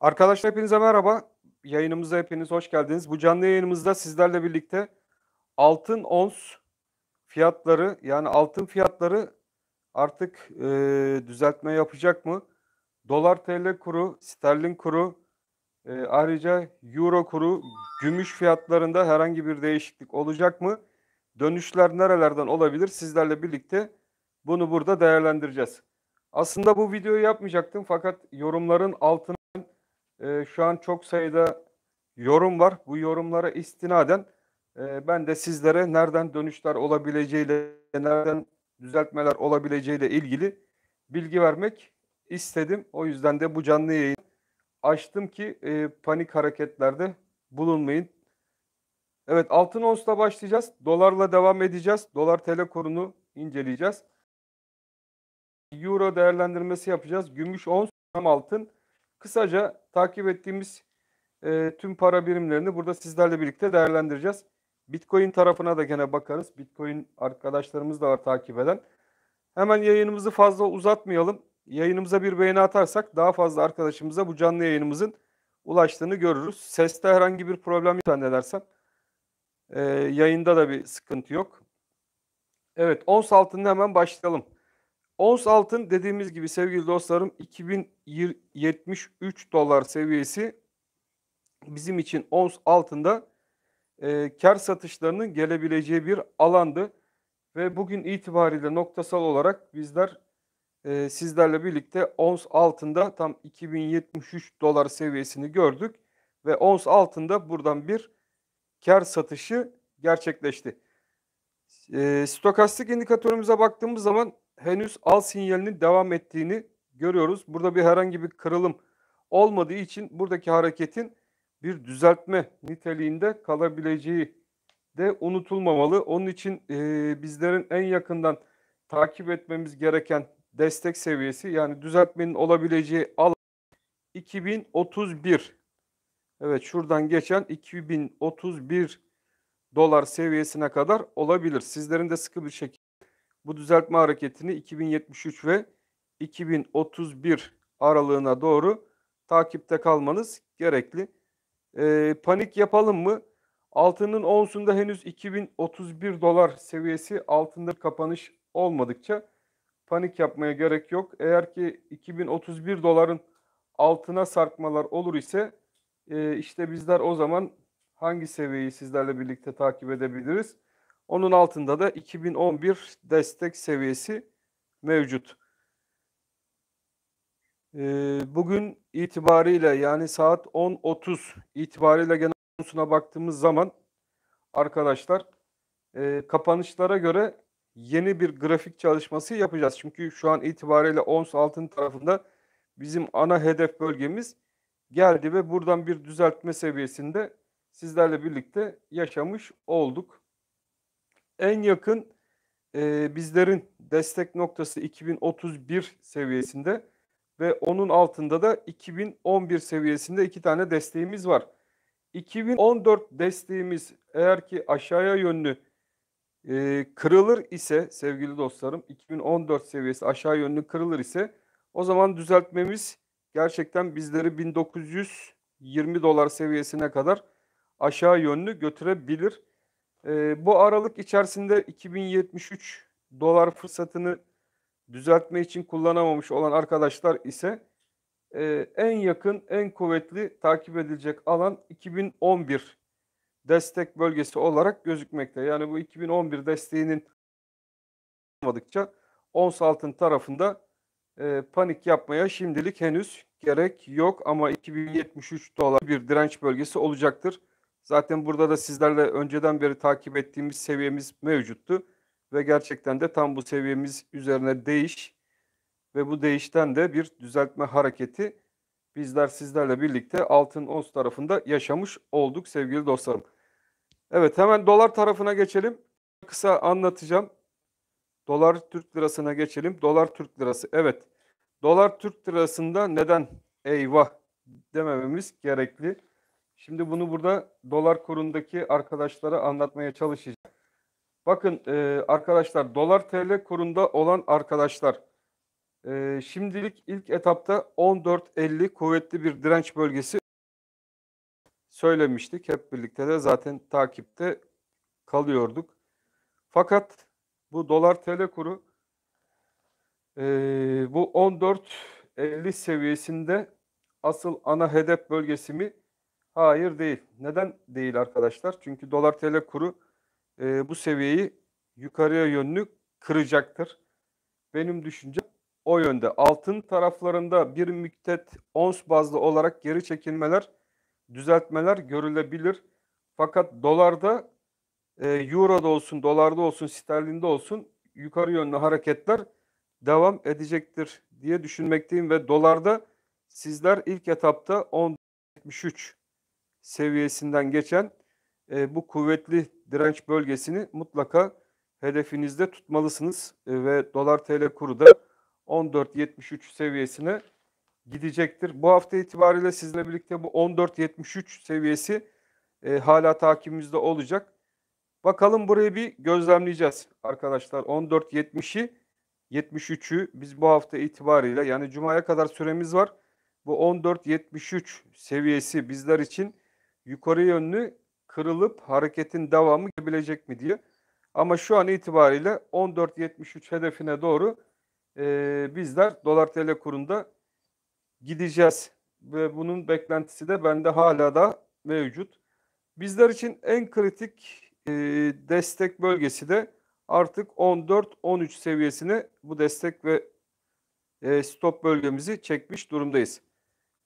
Arkadaşlar hepinize merhaba. Yayınımıza hepiniz hoş geldiniz. Bu canlı yayınımızda sizlerle birlikte altın ons fiyatları yani altın fiyatları artık e, düzeltme yapacak mı? Dolar TL kuru, sterlin kuru, e, ayrıca euro kuru, gümüş fiyatlarında herhangi bir değişiklik olacak mı? Dönüşler nerelerden olabilir? Sizlerle birlikte bunu burada değerlendireceğiz. Aslında bu videoyu yapmayacaktım fakat yorumların altına e, şu an çok sayıda yorum var. Bu yorumlara istinaden e, ben de sizlere nereden dönüşler olabileceğiyle, nereden düzeltmeler olabileceğiyle ilgili bilgi vermek istedim. O yüzden de bu canlı yayın açtım ki e, panik hareketlerde bulunmayın. Evet altın onsla başlayacağız. Dolarla devam edeceğiz. Dolar TL kurunu inceleyeceğiz. Euro değerlendirmesi yapacağız. Gümüş ons, altın. Kısaca takip ettiğimiz e, tüm para birimlerini burada sizlerle birlikte değerlendireceğiz. Bitcoin tarafına da gene bakarız. Bitcoin arkadaşlarımız da var takip eden. Hemen yayınımızı fazla uzatmayalım. Yayınımıza bir beğeni atarsak daha fazla arkadaşımıza bu canlı yayınımızın ulaştığını görürüz. Seste herhangi bir problem yok zannedersem. E, yayında da bir sıkıntı yok. Evet ons altında hemen başlayalım. Ons altın dediğimiz gibi sevgili dostlarım 2073 dolar seviyesi bizim için ons altında e, kar satışlarının gelebileceği bir alandı. Ve bugün itibariyle noktasal olarak bizler e, sizlerle birlikte ons altında tam 2073 dolar seviyesini gördük. Ve ons altında buradan bir kar satışı gerçekleşti. E, stokastik indikatörümüze baktığımız zaman henüz al sinyalinin devam ettiğini görüyoruz. Burada bir herhangi bir kırılım olmadığı için buradaki hareketin bir düzeltme niteliğinde kalabileceği de unutulmamalı. Onun için e, bizlerin en yakından takip etmemiz gereken destek seviyesi yani düzeltmenin olabileceği alan 2031. Evet şuradan geçen 2031 dolar seviyesine kadar olabilir. Sizlerin de sıkı bir şekilde bu düzeltme hareketini 2073 ve 2031 aralığına doğru takipte kalmanız gerekli. E, panik yapalım mı? Altının onsunda henüz 2031 dolar seviyesi altında kapanış olmadıkça panik yapmaya gerek yok. Eğer ki 2031 doların altına sarkmalar olur ise e, işte bizler o zaman hangi seviyeyi sizlerle birlikte takip edebiliriz? Onun altında da 2011 destek seviyesi mevcut. Ee, bugün itibariyle yani saat 10.30 itibariyle genel konusuna baktığımız zaman arkadaşlar e, kapanışlara göre yeni bir grafik çalışması yapacağız. Çünkü şu an itibariyle ons altın tarafında bizim ana hedef bölgemiz geldi ve buradan bir düzeltme seviyesinde sizlerle birlikte yaşamış olduk en yakın e, bizlerin destek noktası 2031 seviyesinde ve onun altında da 2011 seviyesinde iki tane desteğimiz var. 2014 desteğimiz eğer ki aşağıya yönlü e, kırılır ise sevgili dostlarım 2014 seviyesi aşağı yönlü kırılır ise o zaman düzeltmemiz gerçekten bizleri 1920 dolar seviyesine kadar aşağı yönlü götürebilir. E, bu aralık içerisinde 2073 dolar fırsatını düzeltme için kullanamamış olan arkadaşlar ise e, en yakın, en kuvvetli takip edilecek alan 2011 destek bölgesi olarak gözükmekte. Yani bu 2011 desteğinin olmadıkça ons altın tarafında e, panik yapmaya şimdilik henüz gerek yok ama 2073 dolar bir direnç bölgesi olacaktır. Zaten burada da sizlerle önceden beri takip ettiğimiz seviyemiz mevcuttu. Ve gerçekten de tam bu seviyemiz üzerine değiş ve bu değişten de bir düzeltme hareketi bizler sizlerle birlikte altın ons tarafında yaşamış olduk sevgili dostlarım. Evet hemen dolar tarafına geçelim. Kısa anlatacağım. Dolar Türk lirasına geçelim. Dolar Türk lirası. Evet. Dolar Türk lirasında neden eyvah demememiz gerekli? Şimdi bunu burada dolar kurundaki arkadaşlara anlatmaya çalışacağım. Bakın e, arkadaşlar dolar TL kurunda olan arkadaşlar Ee, şimdilik ilk etapta 14.50 kuvvetli bir direnç bölgesi söylemiştik. Hep birlikte de zaten takipte kalıyorduk. Fakat bu dolar TL kuru e, bu 14.50 seviyesinde asıl ana hedef bölgesi mi? Hayır değil. Neden değil arkadaşlar? Çünkü dolar TL kuru e, bu seviyeyi yukarıya yönlü kıracaktır. Benim düşüncem o yönde. Altın taraflarında bir müddet ons bazlı olarak geri çekilmeler, düzeltmeler görülebilir. Fakat dolarda, e, euroda olsun, dolarda olsun, sterlinde olsun yukarı yönlü hareketler devam edecektir diye düşünmekteyim ve dolarda sizler ilk etapta 10.73 seviyesinden geçen e, bu kuvvetli direnç bölgesini mutlaka hedefinizde tutmalısınız e, ve dolar TL kuru da 14.73 seviyesine gidecektir. Bu hafta itibariyle sizinle birlikte bu 14.73 seviyesi e, hala takibimizde olacak. Bakalım burayı bir gözlemleyeceğiz arkadaşlar. 14.70'i 73'ü biz bu hafta itibariyle yani Cuma'ya kadar süremiz var. Bu 14.73 seviyesi bizler için yukarı yönlü kırılıp hareketin devamı gelebilecek mi diye. Ama şu an itibariyle 14.73 hedefine doğru e, bizler dolar tl kurunda gideceğiz. Ve bunun beklentisi de bende hala da mevcut. Bizler için en kritik e, destek bölgesi de artık 14-13 seviyesine bu destek ve e, stop bölgemizi çekmiş durumdayız.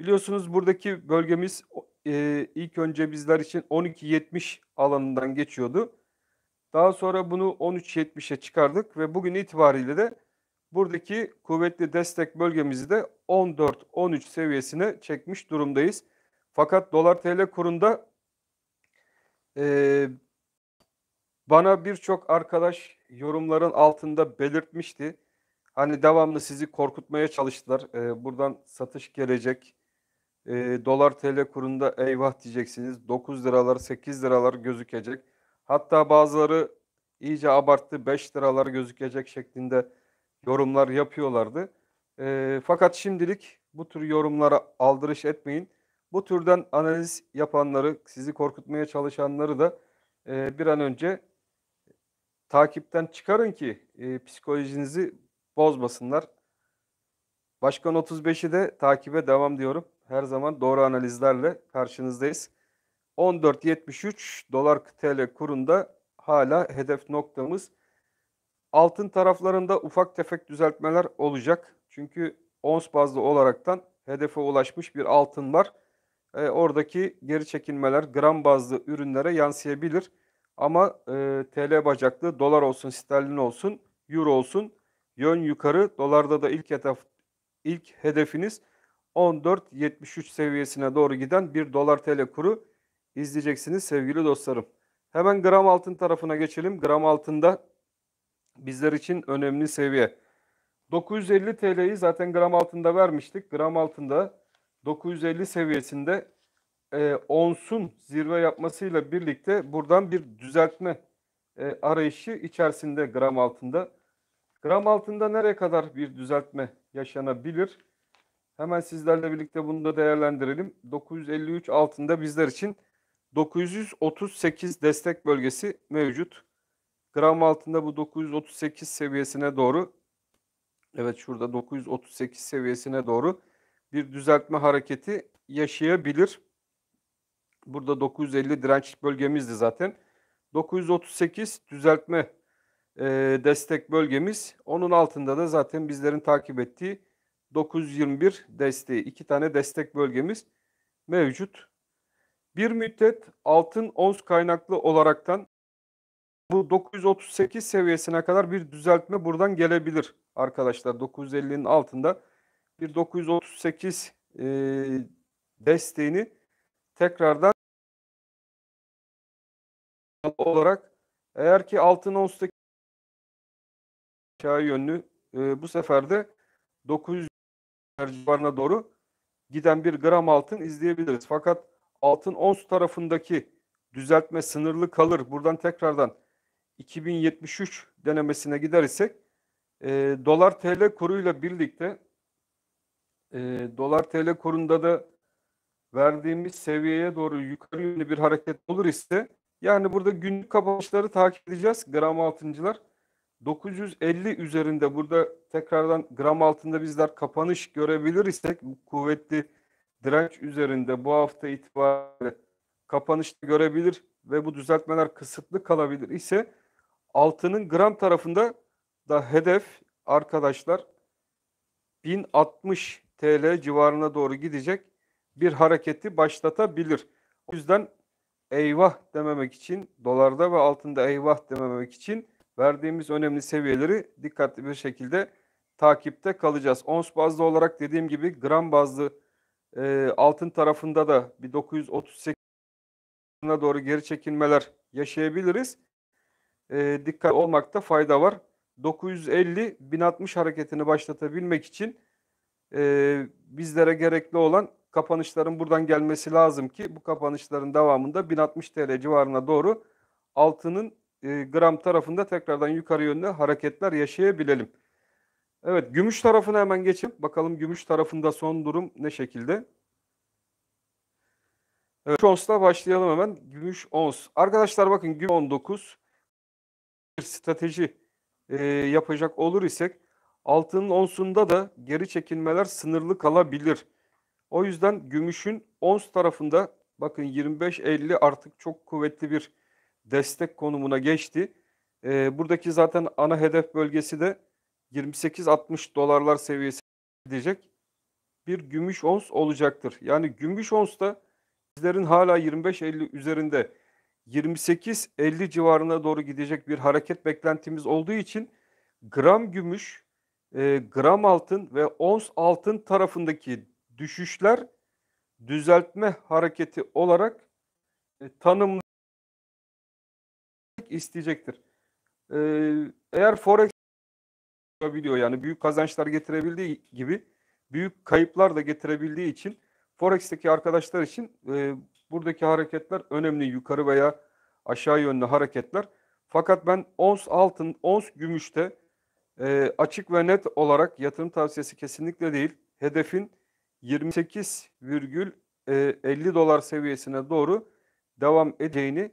Biliyorsunuz buradaki bölgemiz e, ilk önce bizler için 12.70 alanından geçiyordu. Daha sonra bunu 13.70'e çıkardık ve bugün itibariyle de buradaki kuvvetli destek bölgemizi de 14-13 seviyesine çekmiş durumdayız. Fakat dolar tl kurunda e, bana birçok arkadaş yorumların altında belirtmişti. Hani devamlı sizi korkutmaya çalıştılar. E, buradan satış gelecek. E, dolar tl kurunda eyvah diyeceksiniz. 9 liralar 8 liralar gözükecek. Hatta bazıları iyice abarttı 5 liralar gözükecek şeklinde yorumlar yapıyorlardı. E, fakat şimdilik bu tür yorumlara aldırış etmeyin. Bu türden analiz yapanları, sizi korkutmaya çalışanları da e, bir an önce takipten çıkarın ki e, psikolojinizi bozmasınlar. Başkan 35'i de takibe devam diyorum. Her zaman doğru analizlerle karşınızdayız. 14.73 dolar TL kurunda hala hedef noktamız. Altın taraflarında ufak tefek düzeltmeler olacak. Çünkü ons bazlı olaraktan hedefe ulaşmış bir altın var. E, oradaki geri çekilmeler gram bazlı ürünlere yansıyabilir. Ama e, TL bacaklı dolar olsun, sterlin olsun, euro olsun yön yukarı. Dolarda da ilk hedef ilk hedefiniz 14.73 seviyesine doğru giden bir dolar TL kuru izleyeceksiniz sevgili dostlarım. Hemen gram altın tarafına geçelim. Gram altında bizler için önemli seviye. 950 TL'yi zaten gram altında vermiştik. Gram altında 950 seviyesinde e, onsun zirve yapmasıyla birlikte buradan bir düzeltme e, arayışı içerisinde gram altında. Gram altında nereye kadar bir düzeltme yaşanabilir? Hemen sizlerle birlikte bunu da değerlendirelim. 953 altında bizler için 938 destek bölgesi mevcut. Gram altında bu 938 seviyesine doğru evet şurada 938 seviyesine doğru bir düzeltme hareketi yaşayabilir. Burada 950 direnç bölgemizdi zaten. 938 düzeltme e, destek bölgemiz. Onun altında da zaten bizlerin takip ettiği 921 desteği. iki tane destek bölgemiz mevcut. Bir müddet altın ons kaynaklı olaraktan bu 938 seviyesine kadar bir düzeltme buradan gelebilir arkadaşlar. 950'nin altında bir 938 e, desteğini tekrardan olarak eğer ki altın onstaki aşağı yönlü e, bu sefer de 900 civarına doğru giden bir gram altın izleyebiliriz. Fakat altın ons tarafındaki düzeltme sınırlı kalır. Buradan tekrardan 2073 denemesine gider isek E, dolar TL kuruyla birlikte e, dolar TL kurunda da verdiğimiz seviyeye doğru yukarı yönlü bir hareket olur ise yani burada günlük kapanışları takip edeceğiz gram altıncılar. 950 üzerinde burada tekrardan gram altında bizler kapanış görebilir isek kuvvetli direnç üzerinde bu hafta itibariyle kapanış görebilir ve bu düzeltmeler kısıtlı kalabilir ise altının gram tarafında da hedef arkadaşlar 1060 TL civarına doğru gidecek bir hareketi başlatabilir. O yüzden eyvah dememek için dolarda ve altında eyvah dememek için verdiğimiz önemli seviyeleri dikkatli bir şekilde takipte kalacağız. Ons bazlı olarak dediğim gibi gram bazlı e, altın tarafında da bir 938'e doğru geri çekilmeler yaşayabiliriz. E, dikkat olmakta fayda var. 950-1060 hareketini başlatabilmek için e, bizlere gerekli olan kapanışların buradan gelmesi lazım ki bu kapanışların devamında 1060 TL civarına doğru altının e, gram tarafında tekrardan yukarı yönlü hareketler yaşayabilelim. Evet gümüş tarafına hemen geçelim. Bakalım gümüş tarafında son durum ne şekilde? Evet, onsla başlayalım hemen. Gümüş ons. Arkadaşlar bakın gümüş 19 bir strateji e, yapacak olur isek altının onsunda da geri çekilmeler sınırlı kalabilir. O yüzden gümüşün ons tarafında bakın 25-50 artık çok kuvvetli bir destek konumuna geçti. E, buradaki zaten ana hedef bölgesi de 28-60 dolarlar seviyesi gidecek bir gümüş ons olacaktır. Yani gümüş ons da bizlerin hala 25-50 üzerinde 28-50 civarına doğru gidecek bir hareket beklentimiz olduğu için gram gümüş, e, gram altın ve ons altın tarafındaki düşüşler düzeltme hareketi olarak e, tanımlı isteyecektir. E, eğer forex biliyor yani büyük kazançlar getirebildiği gibi büyük kayıplar da getirebildiği için forex'teki arkadaşlar için e, buradaki hareketler önemli yukarı veya aşağı yönlü hareketler. Fakat ben ons altın, ons gümüşte e, açık ve net olarak yatırım tavsiyesi kesinlikle değil. Hedefin 28,50 e, dolar seviyesine doğru devam edeceğini,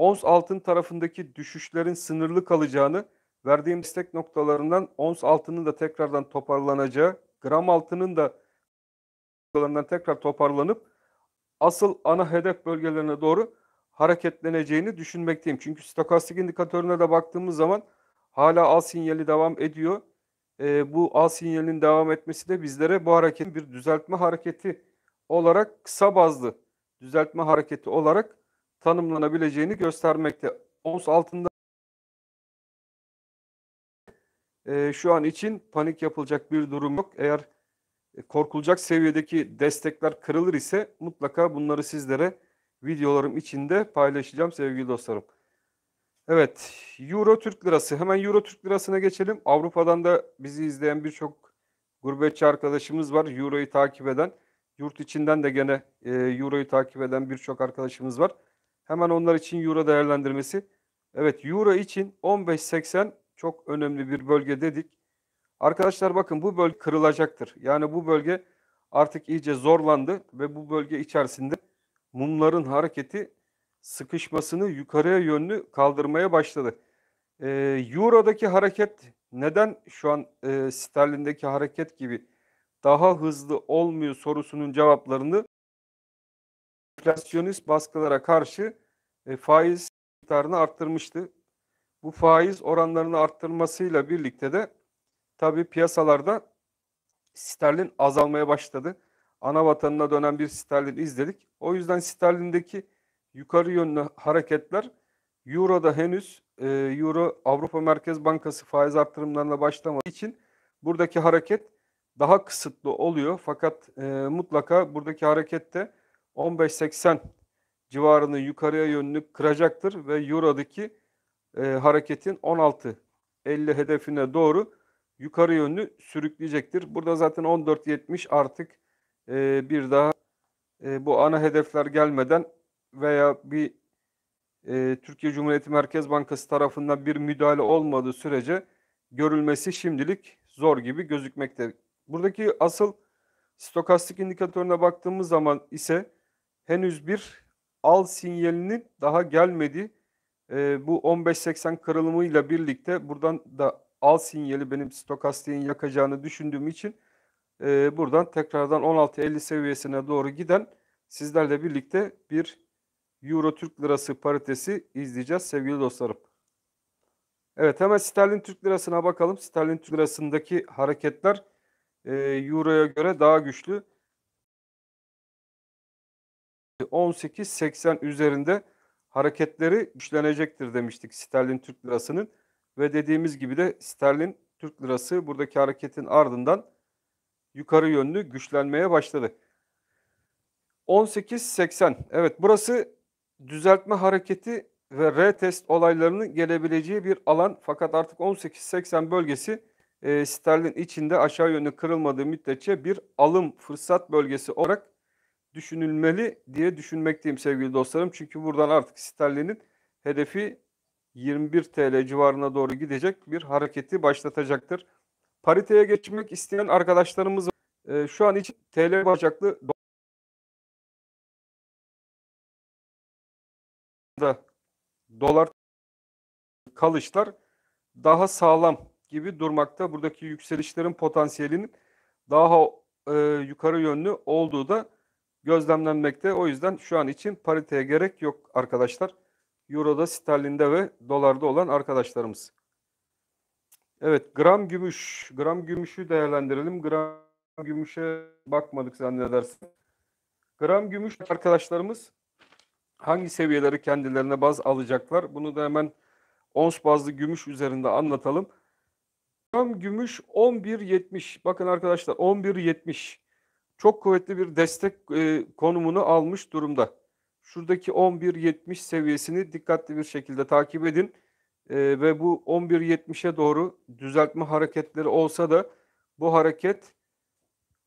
ons altın tarafındaki düşüşlerin sınırlı kalacağını, verdiğim destek noktalarından ons altının da tekrardan toparlanacağı, gram altının da noktalarından tekrar toparlanıp asıl ana hedef bölgelerine doğru hareketleneceğini düşünmekteyim. Çünkü stokastik indikatörüne de baktığımız zaman hala al sinyali devam ediyor e, bu al sinyalinin devam etmesi de bizlere bu hareketin bir düzeltme hareketi olarak kısa bazlı düzeltme hareketi olarak tanımlanabileceğini göstermekte. Ons altında e, şu an için panik yapılacak bir durum yok. Eğer e, korkulacak seviyedeki destekler kırılır ise mutlaka bunları sizlere videolarım içinde paylaşacağım sevgili dostlarım. Evet, Euro Türk Lirası. Hemen Euro Türk Lirası'na geçelim. Avrupa'dan da bizi izleyen birçok gurbetçi arkadaşımız var. Euro'yu takip eden. Yurt içinden de gene e, Euro'yu takip eden birçok arkadaşımız var. Hemen onlar için Euro değerlendirmesi. Evet, Euro için 15.80 çok önemli bir bölge dedik. Arkadaşlar bakın bu bölge kırılacaktır. Yani bu bölge artık iyice zorlandı ve bu bölge içerisinde mumların hareketi sıkışmasını yukarıya yönlü kaldırmaya başladı. E, Euro'daki hareket neden şu an e, sterlindeki hareket gibi daha hızlı olmuyor sorusunun cevaplarını enflasyonist baskılara karşı e, faiz miktarını arttırmıştı. Bu faiz oranlarını arttırmasıyla birlikte de tabii piyasalarda sterlin azalmaya başladı. Ana vatanına dönen bir sterlin izledik. O yüzden sterlindeki yukarı yönlü hareketler Euro'da henüz e, Euro Avrupa Merkez Bankası faiz arttırımlarına başlamadığı için buradaki hareket daha kısıtlı oluyor. Fakat e, mutlaka buradaki harekette 15.80 civarını yukarıya yönlü kıracaktır ve Euro'daki e, hareketin 16.50 hedefine doğru yukarı yönlü sürükleyecektir. Burada zaten 14.70 artık e, bir daha e, bu ana hedefler gelmeden veya bir e, Türkiye Cumhuriyeti Merkez Bankası tarafından bir müdahale olmadığı sürece görülmesi şimdilik zor gibi gözükmekte. Buradaki asıl stokastik indikatörüne baktığımız zaman ise henüz bir al sinyalinin daha gelmedi. E, bu 15.80 kırılımıyla birlikte buradan da al sinyali benim stokastiğin yakacağını düşündüğüm için e, buradan tekrardan 16.50 seviyesine doğru giden sizlerle birlikte bir Euro Türk Lirası paritesi izleyeceğiz sevgili dostlarım. Evet hemen sterlin Türk Lirası'na bakalım. Sterlin Türk Lirası'ndaki hareketler e, Euro'ya göre daha güçlü. 18.80 üzerinde hareketleri güçlenecektir demiştik sterlin Türk Lirası'nın. Ve dediğimiz gibi de sterlin Türk Lirası buradaki hareketin ardından yukarı yönlü güçlenmeye başladı. 18.80 evet burası düzeltme hareketi ve retest olaylarının gelebileceği bir alan. Fakat artık 18.80 bölgesi e, sterlin içinde aşağı yönlü kırılmadığı müddetçe bir alım fırsat bölgesi olarak düşünülmeli diye düşünmekteyim sevgili dostlarım. Çünkü buradan artık sterlinin hedefi 21 TL civarına doğru gidecek bir hareketi başlatacaktır. Pariteye geçmek isteyen arkadaşlarımız e, şu an için TL bacaklı da dolar kalışlar daha sağlam gibi durmakta. Buradaki yükselişlerin potansiyelinin daha e, yukarı yönlü olduğu da gözlemlenmekte. O yüzden şu an için pariteye gerek yok arkadaşlar. Euro'da, sterlinde ve dolarda olan arkadaşlarımız. Evet, gram gümüş. Gram gümüşü değerlendirelim. Gram gümüşe bakmadık zannedersin. Gram gümüş arkadaşlarımız hangi seviyeleri kendilerine baz alacaklar? Bunu da hemen ons bazlı gümüş üzerinde anlatalım. Gram gümüş 11.70. Bakın arkadaşlar 11.70 çok kuvvetli bir destek e, konumunu almış durumda. Şuradaki 11.70 seviyesini dikkatli bir şekilde takip edin. E, ve bu 11.70'e doğru düzeltme hareketleri olsa da bu hareket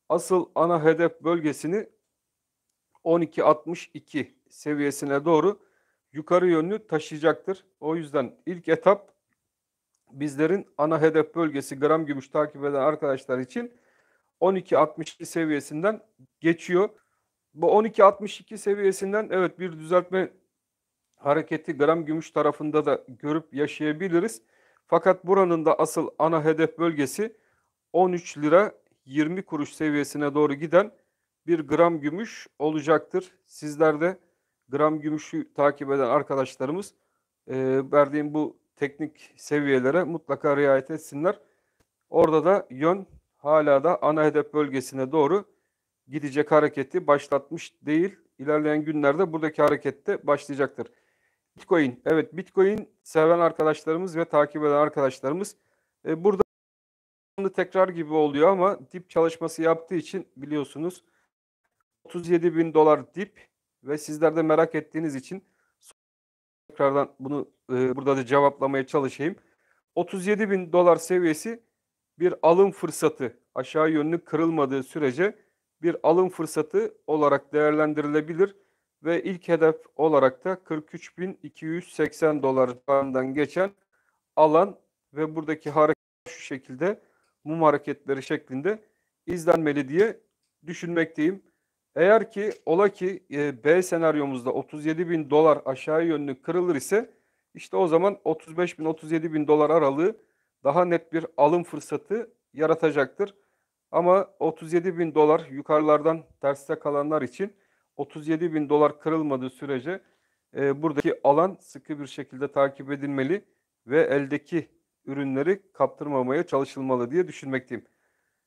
asıl ana hedef bölgesini 12.62 seviyesine doğru yukarı yönlü taşıyacaktır. O yüzden ilk etap bizlerin ana hedef bölgesi gram gümüş takip eden arkadaşlar için 12.62 seviyesinden geçiyor. Bu 12.62 seviyesinden evet bir düzeltme hareketi gram gümüş tarafında da görüp yaşayabiliriz. Fakat buranın da asıl ana hedef bölgesi 13 lira 20 kuruş seviyesine doğru giden bir gram gümüş olacaktır. Sizler de gram gümüşü takip eden arkadaşlarımız e, verdiğim bu teknik seviyelere mutlaka riayet etsinler. Orada da yön hala da ana hedef bölgesine doğru gidecek hareketi başlatmış değil. İlerleyen günlerde buradaki harekette başlayacaktır. Bitcoin, evet Bitcoin seven arkadaşlarımız ve takip eden arkadaşlarımız e, burada tekrar gibi oluyor ama dip çalışması yaptığı için biliyorsunuz 37 bin dolar dip ve sizler de merak ettiğiniz için tekrardan bunu e, burada da cevaplamaya çalışayım. 37 bin dolar seviyesi bir alım fırsatı aşağı yönlü kırılmadığı sürece bir alım fırsatı olarak değerlendirilebilir ve ilk hedef olarak da 43.280 dolardan geçen alan ve buradaki hareket şu şekilde mum hareketleri şeklinde izlenmeli diye düşünmekteyim. Eğer ki ola ki e, B senaryomuzda 37 bin dolar aşağı yönlü kırılır ise işte o zaman 35 bin 37 bin dolar aralığı daha net bir alım fırsatı yaratacaktır. Ama 37 bin dolar yukarılardan terste kalanlar için 37 bin dolar kırılmadığı sürece e, buradaki alan sıkı bir şekilde takip edilmeli ve eldeki ürünleri kaptırmamaya çalışılmalı diye düşünmekteyim.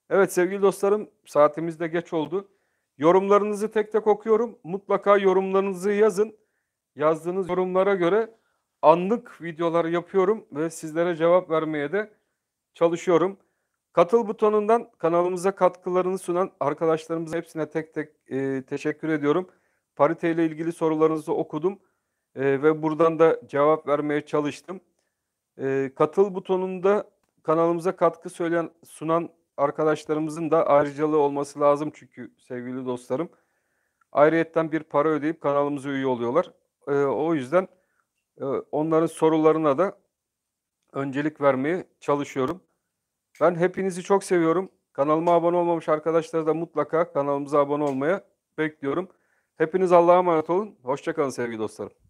Evet sevgili dostlarım saatimiz de geç oldu. Yorumlarınızı tek tek okuyorum. Mutlaka yorumlarınızı yazın. Yazdığınız yorumlara göre anlık videolar yapıyorum ve sizlere cevap vermeye de çalışıyorum. Katıl butonundan kanalımıza katkılarını sunan arkadaşlarımıza hepsine tek tek e, teşekkür ediyorum. Parite ile ilgili sorularınızı okudum e, ve buradan da cevap vermeye çalıştım. E, katıl butonunda kanalımıza katkı söyleyen sunan arkadaşlarımızın da ayrıcalığı olması lazım çünkü sevgili dostlarım. Ayrıyetten bir para ödeyip kanalımıza üye oluyorlar. E, o yüzden onların sorularına da öncelik vermeye çalışıyorum. Ben hepinizi çok seviyorum. Kanalıma abone olmamış arkadaşlar da mutlaka kanalımıza abone olmaya bekliyorum. Hepiniz Allah'a emanet olun. Hoşçakalın sevgili dostlarım.